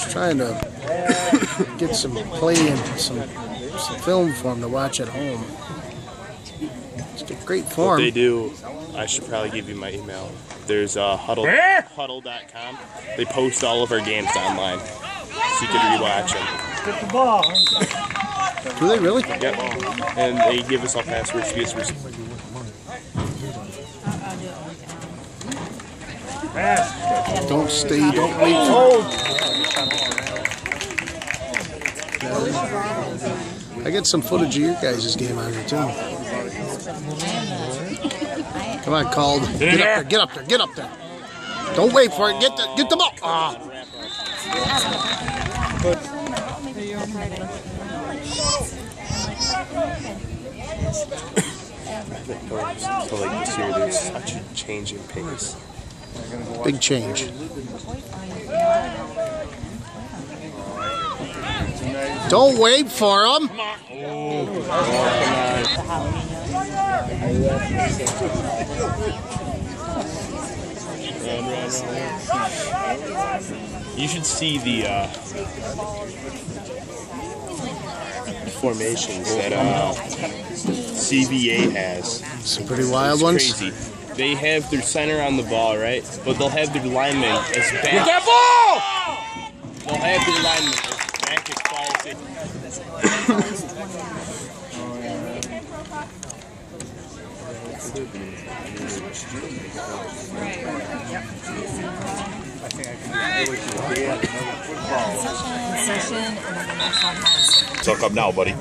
Just trying to get some play and some, some film for him to watch at home. It's a great What form. they do, I should probably give you my email. There's uh, Hudl, hudl.com. They post all of our games online. So you can rewatch them. Get the ball. Do they really? Yep. And they give us all passwords to get us Don't stay, don't wait. I get some footage of your guys' game on here too. Come on, called. Get up there, get up there, get up there. Don't wait for it. Get the get the ball. Ah. Like this year, there's such a change in pace. Big change. Don't wait for him. You should see the uh, formations that uh, CBA has. Some pretty wild It's ones. crazy. They have their center on the ball, right? But they'll have their linemen as back. Get that ball! They'll have their linemen as back as far as they. Session, and then the next one has Suck up now, buddy.